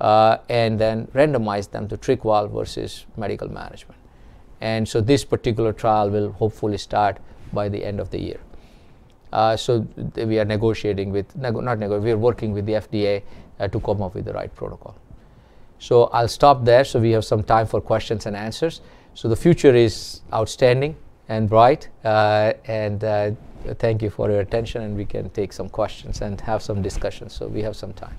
uh, and then randomize them to TricValve versus medical management. And so this particular trial will hopefully start by the end of the year. Uh, so we are negotiating with, not negotiating, we are working with the FDA uh, to come up with the right protocol. So I'll stop there so we have some time for questions and answers. So the future is outstanding and bright uh, and uh, thank you for your attention and we can take some questions and have some discussions. So we have some time.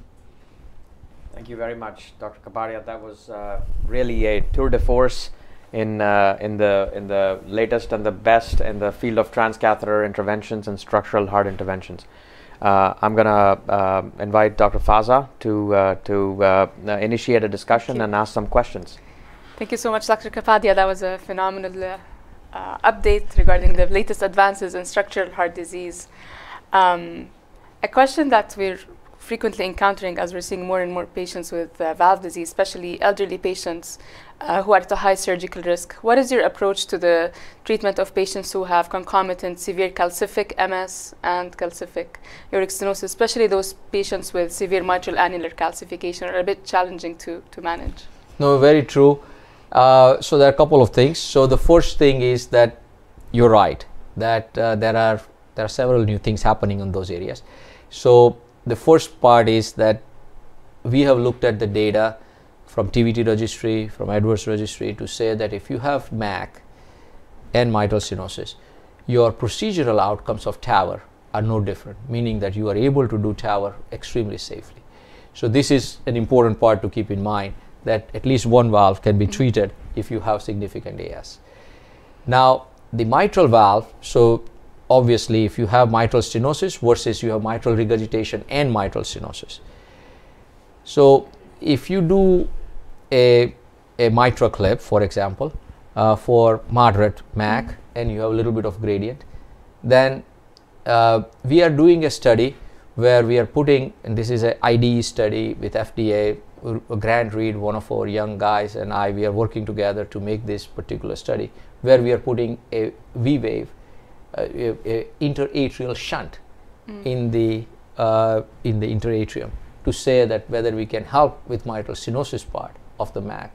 Thank you very much, Dr. Kapadia. That was uh, really a tour de force in uh, in the in the latest and the best in the field of transcatheter interventions and structural heart interventions. Uh, I'm going to uh, invite Dr. Faza to, uh, to uh, initiate a discussion and ask some questions. Thank you so much, Dr. Kapadia. That was a phenomenal uh, update regarding the latest advances in structural heart disease. Um, a question that we're frequently encountering as we're seeing more and more patients with uh, valve disease, especially elderly patients uh, who are at a high surgical risk. What is your approach to the treatment of patients who have concomitant severe calcific MS and calcific aortic stenosis, especially those patients with severe mitral annular calcification are a bit challenging to, to manage? No, very true. Uh, so there are a couple of things. So the first thing is that you're right that uh, there are there are several new things happening in those areas. So the first part is that we have looked at the data from TVT registry, from Edwards registry to say that if you have MAC and mitral stenosis, your procedural outcomes of TAVR are no different, meaning that you are able to do TAVR extremely safely. So this is an important part to keep in mind that at least one valve can be treated if you have significant AS. Now, the mitral valve, so obviously if you have mitral stenosis versus you have mitral regurgitation and mitral stenosis. So if you do a, a mitral clip, for example, uh, for moderate MAC and you have a little bit of gradient, then uh, we are doing a study where we are putting, and this is an IDE study with FDA, Grant Reed, one of our young guys, and I, we are working together to make this particular study where we are putting a V-wave uh, interatrial shunt mm. in the uh, in the interatrium to say that whether we can help with mitral stenosis part of the MAC,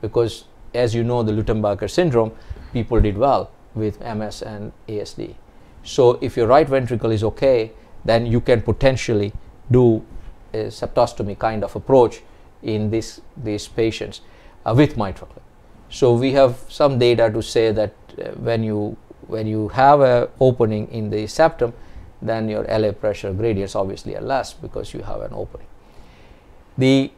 because as you know, the Lutembacher syndrome, people did well with MS and ASD. So if your right ventricle is okay, then you can potentially do a septostomy kind of approach in this, these patients uh, with mitral. So we have some data to say that uh, when you when you have a opening in the septum, then your LA pressure gradients obviously are less because you have an opening. The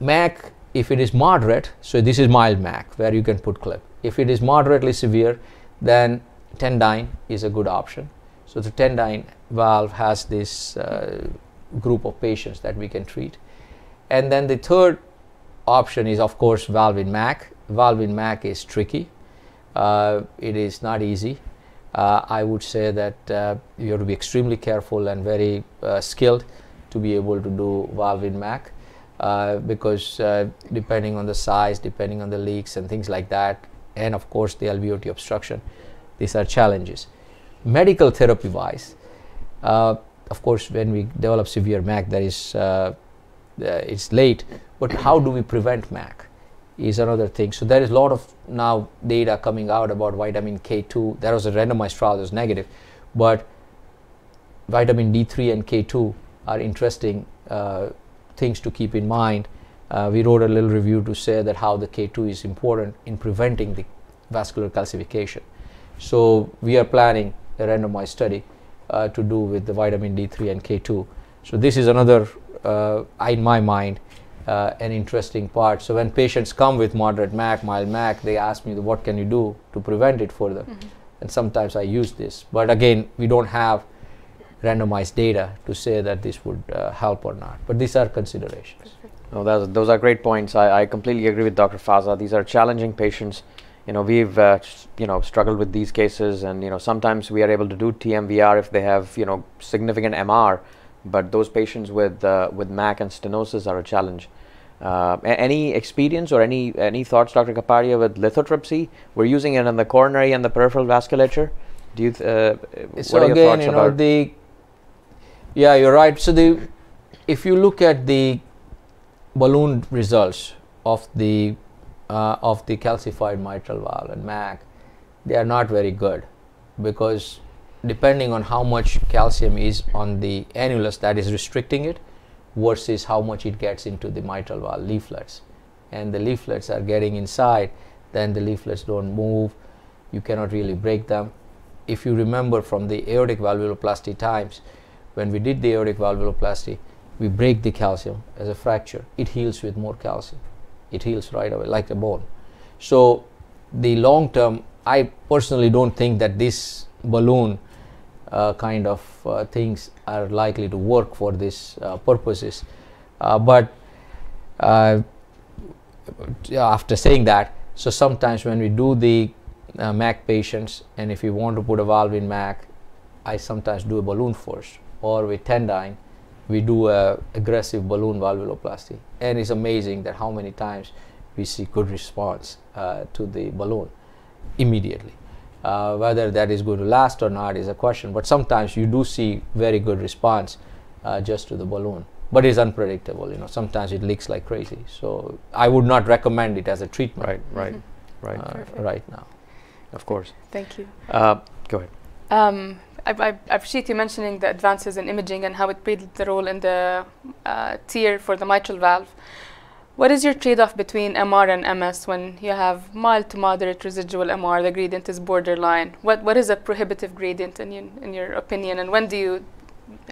MAC, if it is moderate, so this is mild MAC where you can put clip. If it is moderately severe, then Tendyne is a good option. So the Tendyne valve has this uh, group of patients that we can treat. And then the third option is of course valve in MAC. Valve in MAC is tricky. Uh, it is not easy. Uh, I would say that uh, you have to be extremely careful and very uh, skilled to be able to do valve in MAC uh, because uh, depending on the size, depending on the leaks and things like that, and of course the LVOT obstruction, these are challenges. Medical therapy wise, of course, when we develop severe MAC, there is it's late, but how do we prevent MAC? is another thing. So there is a lot of now data coming out about vitamin K2. There was a randomized trial that was negative, but vitamin D3 and K2 are interesting uh, things to keep in mind. Uh, we wrote a little review to say that how the K2 is important in preventing the vascular calcification. So we are planning a randomized study uh, to do with the vitamin D3 and K2. So this is another, uh, in my mind, uh, an interesting part. So when patients come with moderate MAC, mild MAC, they ask me what can you do to prevent it for them. Mm-hmm. And sometimes I use this. But again, we don't have randomized data to say that this would uh, help or not. But these are considerations. Oh, those are great points. I, I, completely agree with Dr. Faza. These are challenging patients. You know, we've uh, you know struggled with these cases, and you know sometimes we are able to do TMVR if they have you know significant MR, but those patients with uh, with MAC and stenosis are a challenge. Uh, any experience or any any thoughts, Dr. Kapadia, with lithotripsy? We're using it in the coronary and the peripheral vasculature. Do you? Th- uh, so again, you know the. Yeah, you're right. So the, if you look at the balloon results of the uh, of the calcified mitral valve and MAC, they are not very good because depending on how much calcium is on the annulus that is restricting it versus how much it gets into the mitral valve leaflets. And the leaflets are getting inside then the leaflets don't move. You cannot really break them. If you remember from the aortic valvuloplasty times when we did the aortic valvuloplasty we break the calcium as a fracture. It heals with more calcium. It heals right away like a bone. So the long term i personally don't think that this balloon uh, kind of uh, things are likely to work for these uh, purposes. but after saying that, so sometimes when we do the uh, MAC patients, and if you want to put a valve in MAC, I sometimes do a balloon first, or with Tendyne, we do a aggressive balloon valvuloplasty, and it's amazing that how many times we see good response uh, to the balloon immediately. Uh, whether that is going to last or not is a question, but sometimes you do see very good response uh, just to the balloon. But it's unpredictable, you know. Sometimes it leaks like crazy. So I would not recommend it as a treatment. Right, right, mm-hmm. right, uh, right now. Of course. Thank you. Uh, go ahead. Um, I, I, appreciate you mentioning the advances in imaging and how it played the role in the uh, TEER for the mitral valve. What is your trade-off between MR and MS when you have mild to moderate residual MR, the gradient is borderline? What what is a prohibitive gradient in, in your opinion, and when do you,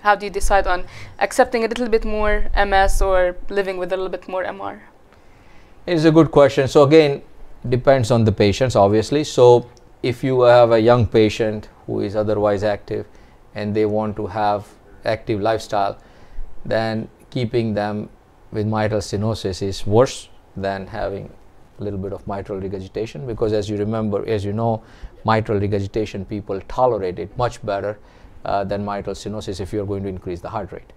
how do you decide on accepting a little bit more MS or living with a little bit more MR? It's a good question. So again, depends on the patients, obviously. So if you have a young patient who is otherwise active and they want to have active lifestyle, then keeping them with mitral stenosis is worse than having a little bit of mitral regurgitation because as you remember as you know mitral regurgitation people tolerate it much better uh, than mitral stenosis if you're going to increase the heart rate.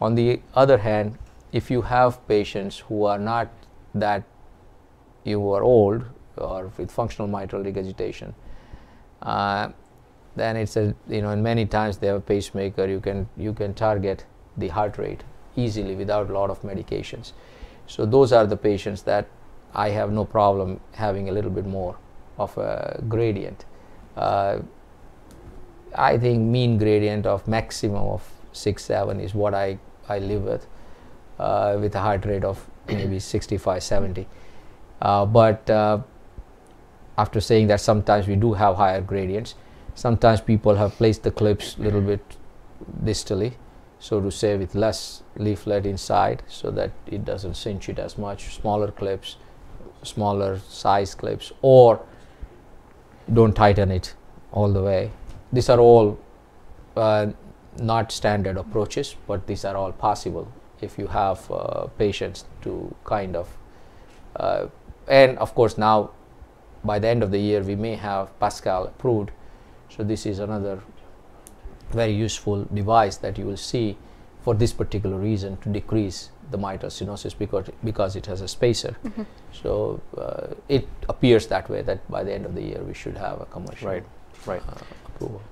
On the other hand if you have patients who are not that you are old or with functional mitral regurgitation uh, then it's a you know and many times they have a pacemaker you can you can target the heart rate easily without a lot of medications. So those are the patients that I have no problem having a little bit more of a gradient. Uh, I think mean gradient of maximum of 6 7 is what I, I live with uh, with a heart rate of maybe 65 70. Uh, but uh, after saying that sometimes we do have higher gradients. Sometimes people have placed the clips a little bit distally, so to say with less leaflet inside so that it doesn't cinch it as much, smaller clips, smaller size clips or don't tighten it all the way. These are all uh, not standard approaches, but these are all possible if you have uh, patients to kind of, uh, and of course now by the end of the year we may have Pascal approved. So this is another very useful device that you will see for this particular reason to decrease the mitral stenosis because because it has a spacer. Mm-hmm. So uh, it appears that way that by the end of the year we should have a commercial Right, right. uh, approval.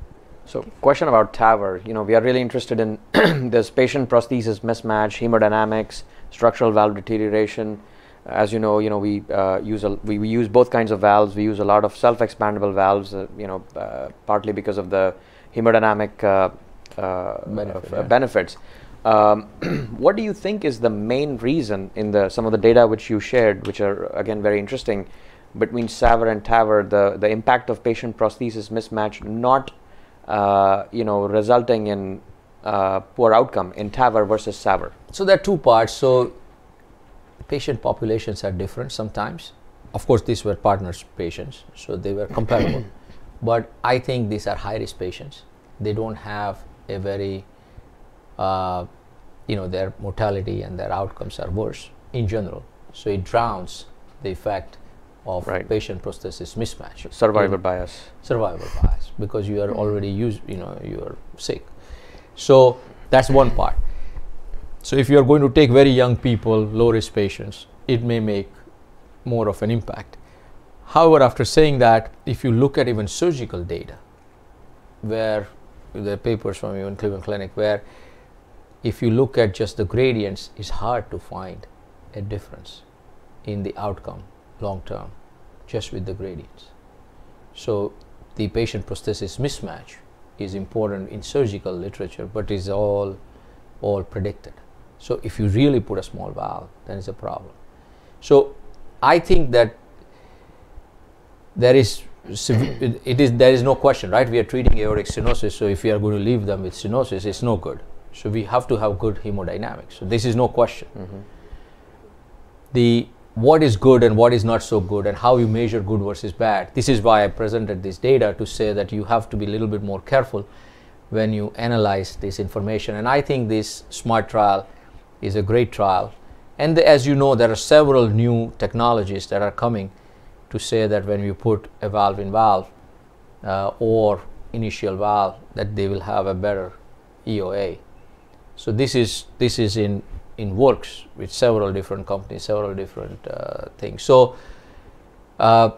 So, question about TAVR. You know, we are really interested in this patient prosthesis mismatch, hemodynamics, structural valve deterioration. As you know, you know we uh, use a, we, we use both kinds of valves. We use a lot of self-expandable valves. Uh, you know, uh, partly because of the hemodynamic uh, uh, Benefit, uh, yeah. benefits. Um, what do you think is the main reason in the some of the data which you shared, which are again very interesting, between SAVR and TAVR, the the impact of patient prosthesis mismatch not uh, you know, resulting in uh, poor outcome in TAVR versus SAVR. So there are two parts. So patient populations are different sometimes. Of course, these were partners patients, so they were comparable. but I think these are high risk patients. They don't have a very, uh, you know, their mortality and their outcomes are worse in general. So it drowns the effect of Right. patient prosthesis mismatch. Survivor in- bias. survival bias because you are already used you know you are sick so that's one part so if you are going to take very young people low risk patients it may make more of an impact however after saying that if you look at even surgical data where the papers from even cleveland clinic where if you look at just the gradients it's hard to find a difference in the outcome long term just with the gradients so the patient prosthesis mismatch is important in surgical literature, but is all all predicted. So if you really put a small valve, then it's a problem. So I think that there is it- is there is no question, right? We are treating aortic stenosis, so if we are going to leave them with stenosis, it's no good. So we have to have good hemodynamics. So this is no question mm-hmm. the what is good and what is not so good and how you measure good versus bad this is why i presented this data to say that you have to be a little bit more careful when you analyze this information and i think this smart trial is a great trial and the- as you know there are several new technologies that are coming to say that when you put a valve in valve uh, or initial valve that they will have a better eoa so this is this is in in works with several different companies, several different uh, things. So uh,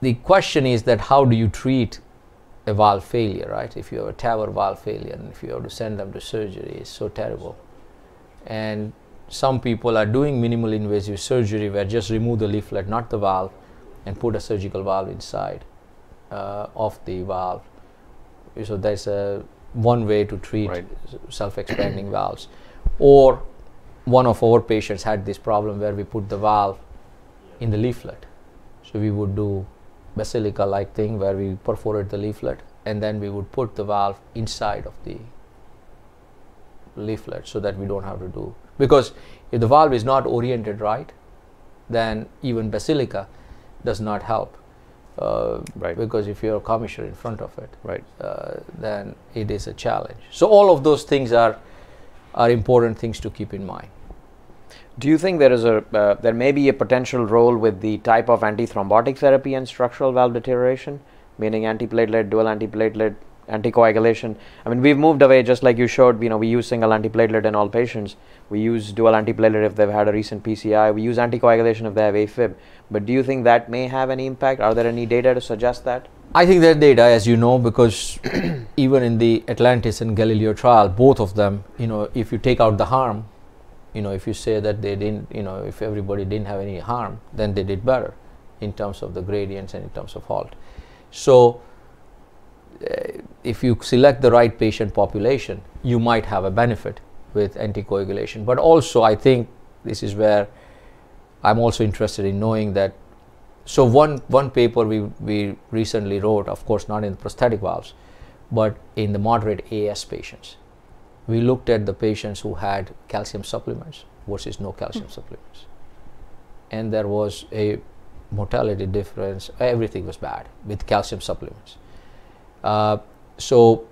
the question is that how do you treat a valve failure, right? If you have a TAVR valve failure and if you have to send them to surgery, it's so terrible. And some people are doing minimal invasive surgery where just remove the leaflet, not the valve, and put a surgical valve inside uh, of the valve. So that's a one way to treat Right. self-expanding valves. Or one of our patients had this problem where we put the valve in the leaflet. So we would do basilica like thing where we perforate the leaflet and then we would put the valve inside of the leaflet so that we don't have to do because if the valve is not oriented right then even basilica does not help uh, Right. because if you're a commissure in front of it Right. uh, then it is a challenge so all of those things are are important things to keep in mind Do you think there is a uh, there may be a potential role with the type of antithrombotic therapy and structural valve deterioration, meaning antiplatelet, dual antiplatelet, anticoagulation? I mean, we've moved away just like you showed. You know, we use single antiplatelet in all patients. We use dual antiplatelet if they've had a recent PCI. We use anticoagulation if they have AFib. But do you think that may have any impact? Are there any data to suggest that? I think that data, as you know, because even in the Atlantis and Galileo trial, both of them, you know, if you take out the harm, you know, if you say that they didn't, you know, if everybody didn't have any harm, then they did better in terms of the gradients and in terms of halt. So, if you select the right patient population, you might have a benefit with anticoagulation. But also, I think this is where I'm also interested in knowing that so one one paper we we recently wrote, of course not in prosthetic valves, but in the moderate AS patients. We looked at the patients who had calcium supplements versus no calcium mm. supplements, and there was a mortality difference. Everything was bad with calcium supplements. Uh, so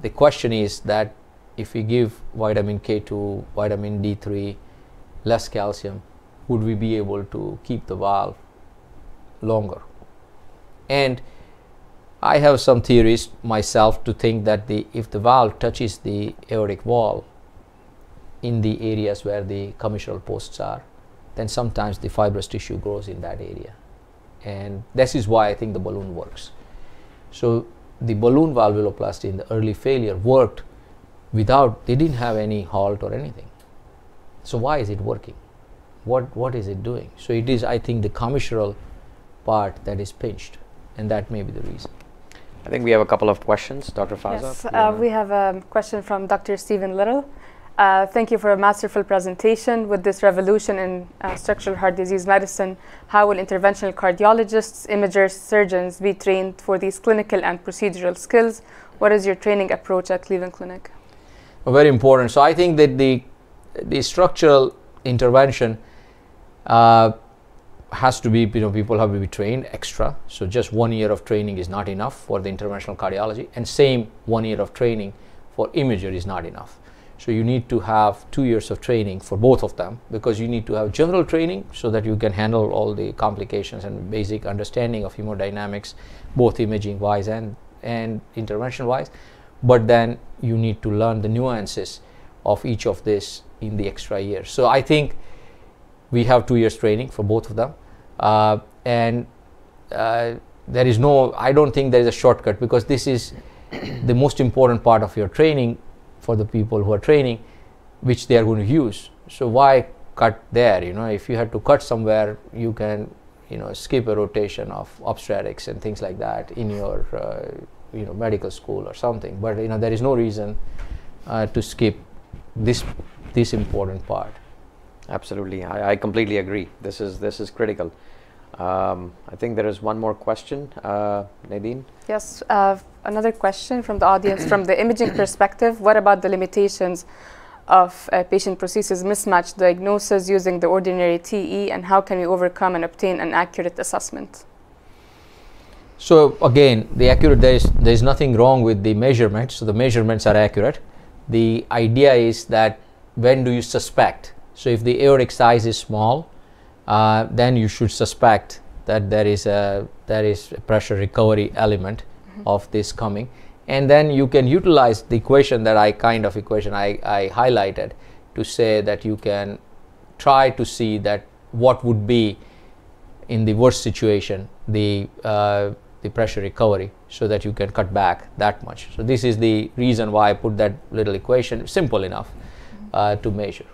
the question is that if we give vitamin K2, vitamin D3, less calcium, would we be able to keep the valve longer? And I have some theories myself to think that the if the valve touches the aortic wall in the areas where the commissural posts are, then sometimes the fibrous tissue grows in that area. And this is why I think the balloon works. So the balloon valvuloplasty in the early failure worked without, they didn't have any halt or anything. So why is it working? What, what is it doing? So it is, I think, the commissural part that is pinched, and that may be the reason. I think we have a couple of questions. Dr. Faza? Yes, uh, we have a question from Dr. Stephen Little. Uh, thank you for a masterful presentation. With this revolution in uh, structural heart disease medicine, how will interventional cardiologists, imagers, surgeons be trained for these clinical and procedural skills? What is your training approach at Cleveland Clinic? Well, very important. So I think that the the structural intervention uh, has to be, you know, people have to be trained extra. So just one year of training is not enough for the interventional cardiology, and same one year of training for imager is not enough. So you need to have two years of training for both of them because you need to have general training so that you can handle all the complications and basic understanding of hemodynamics, both imaging wise and, and intervention wise. But then you need to learn the nuances of each of this in the extra year. So I think we have two years training for both of them. Uh, and uh, there is no, I don't think there is a shortcut because this is the most important part of your training for the people who are training, which they are going to use. So why cut there? You know, if you had to cut somewhere, you can, you know, skip a rotation of obstetrics and things like that in your, uh, you know, medical school or something. But you know, there is no reason uh, to skip this this important part. Absolutely, I, I completely agree. This is this is critical. Um, I think there is one more question, uh, Nadeen. Yes, uh, another question from the audience. from the imaging perspective, what about the limitations of uh, patient prosthesis mismatch diagnosis using the ordinary TE, and how can we overcome and obtain an accurate assessment? So again, the accurate there is there is nothing wrong with the measurements. So the measurements are accurate. The idea is that when do you suspect? So if the aortic size is small, uh, then you should suspect that there is a there is a pressure recovery element mm-hmm. of this coming and then you can utilize the equation that I kind of equation I, I highlighted to say that you can try to see that what would be in the worst situation the uh, the pressure recovery so that you can cut back that much. So this is the reason why I put that little equation simple enough mm-hmm. uh, to measure.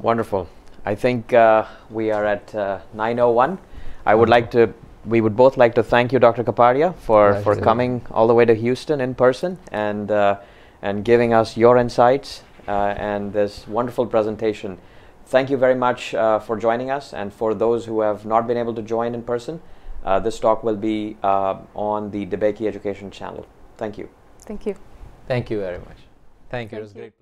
Wonderful. I think uh, we are at uh, 9:01. I would like to. We would both like to thank you, Dr. Kapadia, for, for coming all the way to Houston in person and uh, and giving us your insights uh, and this wonderful presentation. Thank you very much uh, for joining us, and for those who have not been able to join in person, uh, this talk will be on the DeBakey Education channel. Thank you. Thank you. Thank you very much. Thank, Thank you. It was you. great.